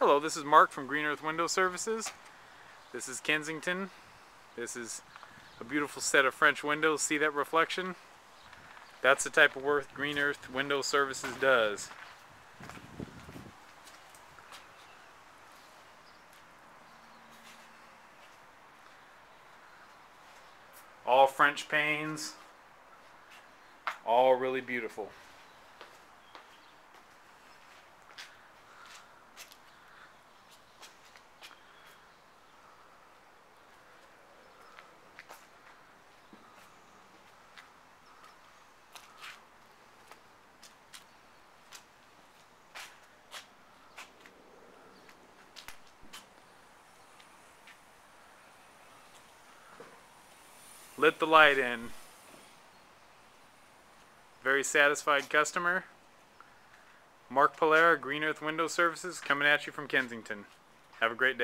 Hello, this is Mark from Green Earth Window Services. This is Kensington. This is a beautiful set of French windows. See that reflection? That's the type of work Green Earth Window Services does. All French panes. All really beautiful. Lit the light in. Very satisfied customer. Mark Polera, Green Earth Window Services, coming at you from Kensington. Have a great day.